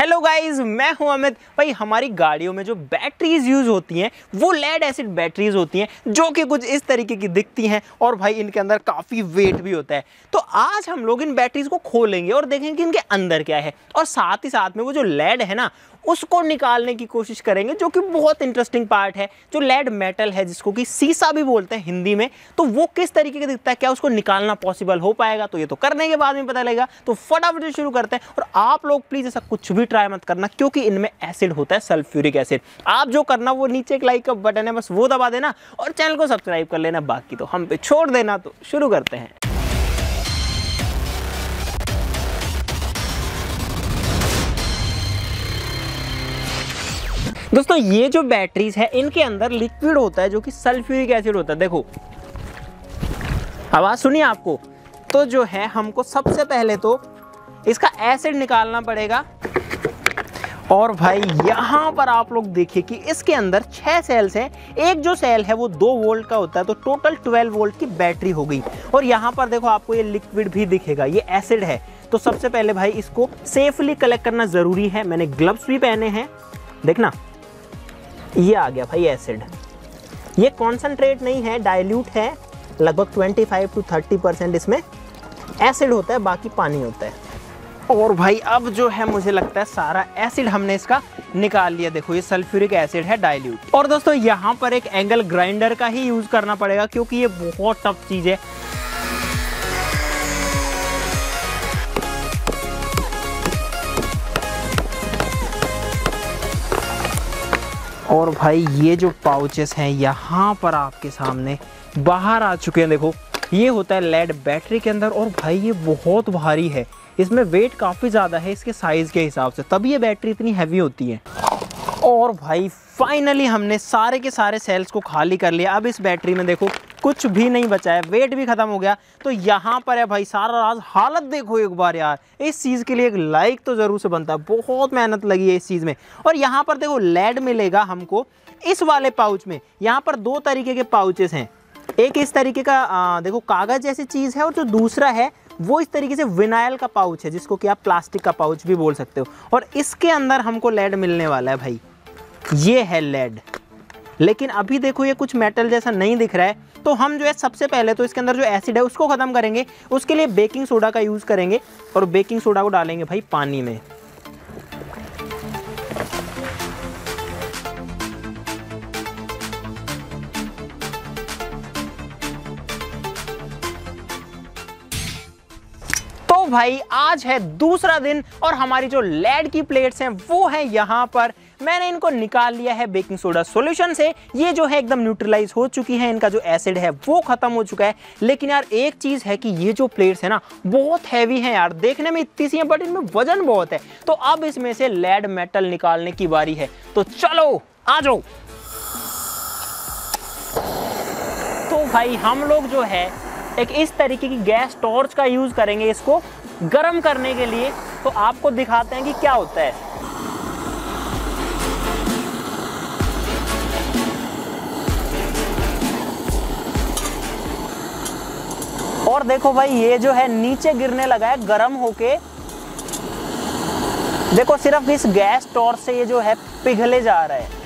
Hello guys मैं हूँ अमित। भाई, हमारी गाड़ियों में जो बैटरीज यूज़ होती हैं, वो लेड एसिड बैटरीज होती हैं, जो कि कुछ इस तरीके की दिखती हैं और भाई इनके अंदर काफ़ी वेट भी होता है। तो आज हम लोग इन बैटरीज को खोलेंगे और देखेंगे कि इनके अंदर क्या है। और साथ ही साथ में वो जो लेड है ना, उसको निकालने की कोशिश करेंगे, जो कि बहुत इंटरेस्टिंग पार्ट है, जो लेड मेटल है, जिसको कि सीसा भी बोलते हैं हिंदी में। तो वो किस तरीके का दिखता है, क्या उसको निकालना पॉसिबल हो पाएगा तो ये तो करने के बाद में पता लगेगा। तो फटाफट शुरू करते हैं और आप लोग प्लीज़ ऐसा कुछ भी ट्राई मत करना, क्योंकि इनमें एसिड होता है सल्फ्यूरिक एसिड आप जो करना, वो नीचे एक लाइक का बटन है, बस वो दबा देना और चैनल को सब्सक्राइब कर लेना, बाकी तो हम पे छोड़ देना तो शुरू करते हैं। दोस्तों, ये जो बैटरीज है, इनके अंदर लिक्विड होता है, जो कि सल्फ्यूरिक एसिड होता है। देखो, आवाज़ सुनिए आपको? तो जो है, हमको सबसे पहले तो इसका एसिड निकालना पड़ेगा। और भाई, यहाँ पर आप लोग देखिए कि इसके अंदर छह सेल्स हैं। एक जो सेल है, वो दो वोल्ट का होता है तो टोटल ट्वेल्व वोल्ट की बैटरी हो गई। और यहाँ पर देखो, आपको ये लिक्विड भी दिखेगा, ये एसिड है। तो सबसे पहले भाई, इसको सेफली कलेक्ट करना ज़रूरी है। मैंने ग्लव्स भी पहने हैं। देखना, ये आ गया भाई एसिड ये कॉन्सेंट्रेट नहीं है डायल्यूट है। लगभग 25 टू 30 परसेंट इसमें एसिड होता है, बाकी पानी होता है। और भाई, अब जो है मुझे लगता है सारा एसिड हमने इसका निकाल लिया। देखो, ये सल्फ्यूरिक एसिड है डाइल्यूट और दोस्तों, यहाँ पर एक एंगल ग्राइंडर का ही यूज़ करना पड़ेगा, क्योंकि ये बहुत टफ चीज़ है। और भाई, ये जो पाउचेस हैं, यहाँ पर आपके सामने बाहर आ चुके हैं। देखो, ये होता है लेड बैटरी के अंदर, और भाई, ये बहुत भारी है। इसमें वेट काफ़ी ज़्यादा है इसके साइज़ के हिसाब से। तभी ये बैटरी इतनी हैवी होती है। और भाई फाइनली हमने सारे के सारे सेल्स को खाली कर लिया। अब इस बैटरी में देखो कुछ भी नहीं बचा है। वेट भी ख़त्म हो गया। तो यहाँ पर है भाई सारा राज। हालत देखो एक बार यार। इस चीज़ के लिए एक लाइक तो ज़रूर से बनता है। बहुत मेहनत लगी है इस चीज़ में। और यहाँ पर देखो लेड मिलेगा हमको इस वाले पाउच में। यहाँ पर दो तरीके के पाउचेस हैं। एक इस तरीके का आ, देखो कागज़ जैसी चीज़ है और जो दूसरा है वो इस तरीके से विनाइल का पाउच है, जिसको कि आप प्लास्टिक का पाउच भी बोल सकते हो। और इसके अंदर हमको लेड मिलने वाला है भाई। ये है लेड लेकिन अभी देखो ये कुछ मेटल जैसा नहीं दिख रहा है। तो हम जो है, सबसे पहले तो इसके अंदर जो एसिड है, उसको ख़त्म करेंगे। उसके लिए बेकिंग सोडा का यूज़ करेंगे और बेकिंग सोडा को डालेंगे भाई पानी में। भाई, आज है दूसरा दिन और हमारी जो लेड की प्लेट्स हैं, वो है यहाँ पर। मैंने इनको निकाल लिया है बेकिंग सोडा सॉल्यूशन से। ये जो है एकदम न्यूट्रलाइज हो चुकी है, इनका जो एसिड है, वो खत्म हो चुका है। लेकिन यार, एक चीज़ है कि ये जो प्लेट्स है ना, बहुत हैवी है यार। देखने में इतनी सी है बट इनमें वज़न बहुत है। तो अब इसमें से लेड मेटल निकालने की बारी है। तो चलो, आ जाओ। तो भाई, हम लोग जो है, एक इस तरीके की गैस टॉर्च का यूज़ करेंगे इसको। गर्म करने के लिए तो आपको दिखाते हैं कि क्या होता है। और देखो भाई, ये जो है नीचे गिरने लगा है, गर्म होके। देखो, सिर्फ़ इस गैस टॉर्च से ये जो है पिघले जा रहा है।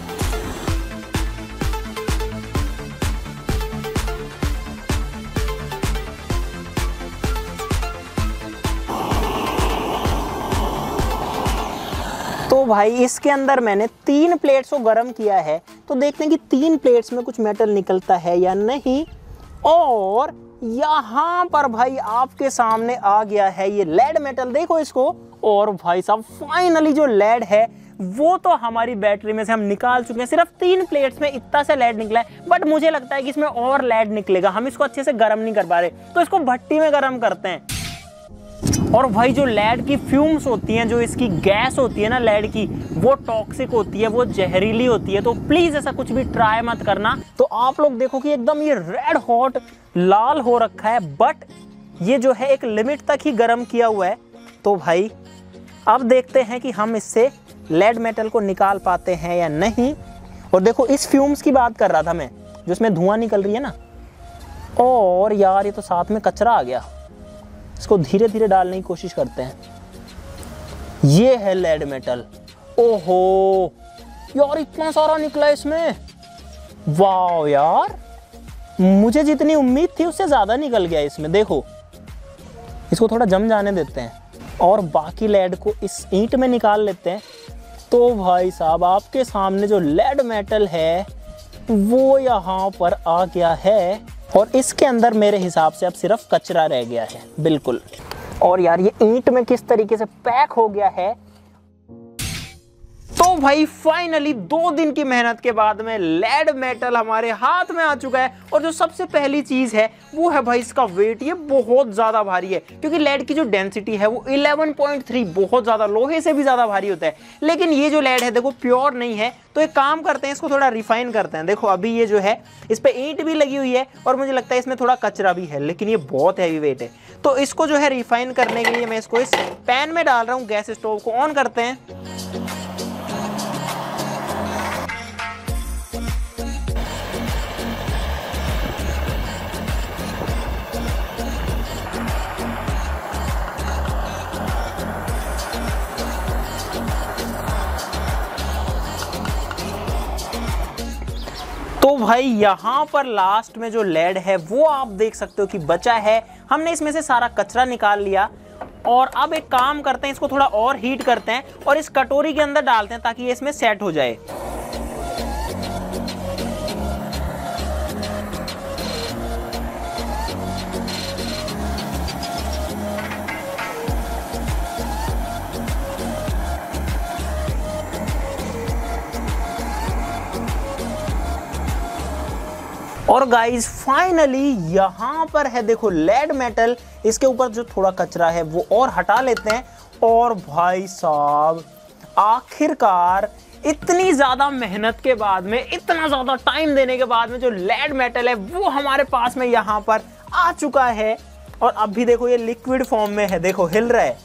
भाई, इसके अंदर मैंने तीन प्लेट्स को गर्म किया है तो देखते हैं कि तीन प्लेट्स में कुछ मेटल निकलता है या नहीं। और यहाँ पर भाई, आपके सामने आ गया है ये लेड मेटल देखो इसको। और भाई साहब फाइनली जो लेड है, वो तो हमारी बैटरी में से हम निकाल चुके हैं। सिर्फ़ तीन प्लेट्स में इतना से लेड निकला है बट मुझे लगता है कि इसमें और लेड निकलेगा। हम इसको अच्छे से गर्म नहीं कर पा रहे तो इसको भट्टी में गर्म करते हैं। और भाई जो लेड की फ्यूम्स होती हैं, जो इसकी गैस होती है ना लेड की, वो टॉक्सिक होती है, वो जहरीली होती है तो प्लीज़ ऐसा कुछ भी ट्राई मत करना। तो आप लोग देखो कि एकदम ये रेड हॉट लाल हो रखा है बट ये जो है एक लिमिट तक ही गर्म किया हुआ है। तो भाई, अब देखते हैं कि हम इससे लेड मेटल को निकाल पाते हैं या नहीं। और देखो, इस फ्यूम्स की बात कर रहा था मैं जो इसमें धुआँ निकल रही है ना। और यार, ये तो साथ में कचरा आ गया। इसको धीरे धीरे डालने की कोशिश करते हैं। ये है लेड मेटल ओहो, यार इतना सारा निकला इसमें। वाह यार, मुझे जितनी उम्मीद थी उससे ज़्यादा निकल गया इसमें, देखो। इसको थोड़ा जम जाने देते हैं और बाकी लेड को इस ईंट में निकाल लेते हैं। तो भाई साहब, आपके सामने जो लेड मेटल है, वो यहाँ पर आ गया है। और इसके अंदर मेरे हिसाब से अब सिर्फ़ कचरा रह गया है। बिल्कुल। और यार, ये ईंट में किस तरीके से पैक हो गया है भाई फाइनली दो दिन की मेहनत के बाद में लेड मेटल हमारे हाथ में आ चुका है। और जो सबसे पहली चीज़ है, वो है भाई इसका वेट ये बहुत ज़्यादा भारी है। क्योंकि लेड की जो डेंसिटी है, वो 11.3 बहुत ज़्यादा, लोहे से भी ज़्यादा भारी होता है। लेकिन ये जो लेड है, देखो प्योर नहीं है। तो एक काम करते हैं, इसको थोड़ा रिफाइन करते हैं। देखो, अभी ये जो है, इस पर ईंट भी लगी हुई है, और मुझे लगता है इसमें थोड़ा कचरा भी है, लेकिन ये बहुत हैवी वेट है। तो इसको जो है रिफाइन करने के लिए मैं इसको इस पैन में डाल रहा हूँ, गैस स्टोव को ऑन करते हैं। भाई, यहाँ पर लास्ट में जो लेड है, वो आप देख सकते हो कि बचा है। हमने इसमें से सारा कचरा निकाल लिया। और अब एक काम करते हैं, इसको थोड़ा और हीट करते हैं और इस कटोरी के अंदर डालते हैं ताकि ये इसमें सेट हो जाए। और गाइस फाइनली यहाँ पर है, देखो लेड मेटल इसके ऊपर जो थोड़ा कचरा है, वो और हटा लेते हैं। और भाई साहब, आखिरकार इतनी ज़्यादा मेहनत के बाद में, इतना ज़्यादा टाइम देने के बाद में जो लेड मेटल है, वो हमारे पास में यहाँ पर आ चुका है। और अब भी देखो, ये लिक्विड फॉर्म में है, देखो, हिल रहा है।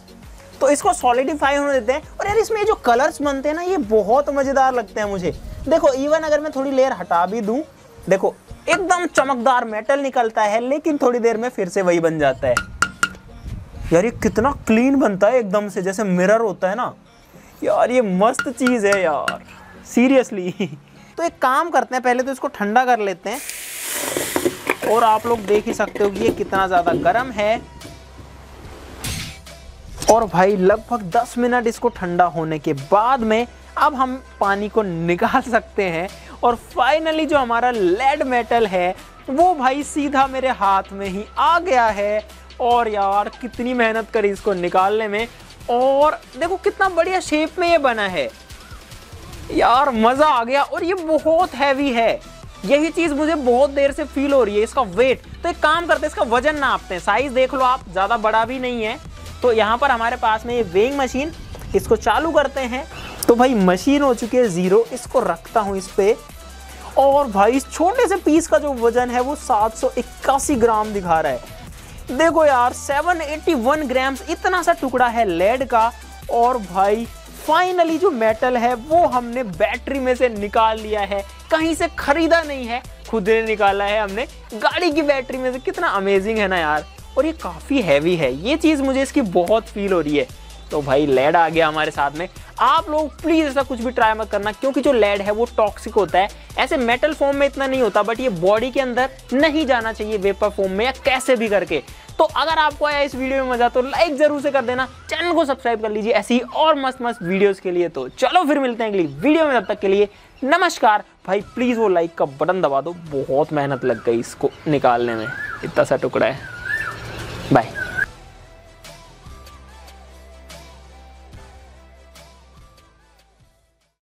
तो इसको सॉलिडिफाई होने देते हैं। और यार, इसमें जो कलर्स बनते हैं ना, ये बहुत मज़ेदार लगते हैं मुझे। देखो इवन अगर मैं थोड़ी लेयर हटा भी दूँ, देखो एकदम चमकदार मेटल निकलता है, लेकिन थोड़ी देर में फिर से वही बन जाता है। यार, ये कितना क्लीन बनता है एकदम से, जैसे मिरर होता है ना। यार, ये मस्त चीज़ है यार सीरियसली तो एक काम करते हैं, पहले तो इसको ठंडा कर लेते हैं। और आप लोग देख ही सकते हो कि ये कितना ज़्यादा गर्म है। और भाई, लगभग 10 मिनट इसको ठंडा होने के बाद में अब हम पानी को निकाल सकते हैं। और फाइनली जो हमारा लेड मेटल है, वो भाई सीधा मेरे हाथ में ही आ गया है। और यार, कितनी मेहनत करी इसको निकालने में। और देखो कितना बढ़िया शेप में ये बना है। यार, मज़ा आ गया। और ये बहुत हैवी है। यही चीज़ मुझे बहुत देर से फील हो रही है, इसका वेट तो एक काम करते हैं, इसका वज़न नापते हैं। साइज़ देख लो आप, ज़्यादा बड़ा भी नहीं है। तो यहाँ पर हमारे पास में ये वेइंग मशीन इसको चालू करते हैं। तो भाई मशीन हो चुकी है ज़ीरो, इसको रखता हूँ इस पर और भाई इस छोटे से पीस का जो वज़न है वो सात ग्राम दिखा रहा है। देखो यार 781 ग्राम्स इतना सा टुकड़ा है लेड का। और भाई फाइनली जो मेटल है, वो हमने बैटरी में से निकाल लिया है। कहीं से खरीदा नहीं है, खुद ने निकाला है हमने। गाड़ी की बैटरी में से कितना अमेजिंग है ना यार। और ये काफ़ी हैवी है। ये चीज़ मुझे इसकी बहुत फील हो रही है। तो भाई लेड आ गया हमारे साथ में। आप लोग प्लीज़ ऐसा कुछ भी ट्राई मत करना, क्योंकि जो लेड है वो टॉक्सिक होता है। ऐसे मेटल फॉर्म में इतना नहीं होता बट ये बॉडी के अंदर नहीं जाना चाहिए वेपर फॉर्म में या कैसे भी करके। तो अगर आपको आया इस वीडियो में मज़ा तो लाइक ज़रूर से कर देना। चैनल को सब्सक्राइब कर लीजिए ऐसी और मस्त मस्त वीडियोस के लिए। तो चलो फिर मिलते हैं अगली वीडियो में, तब तक के लिए नमस्कार। भाई प्लीज़ वो लाइक का बटन दबा दो। बहुत मेहनत लग गई इसको निकालने में। इतना सा टुकड़ा है। बाय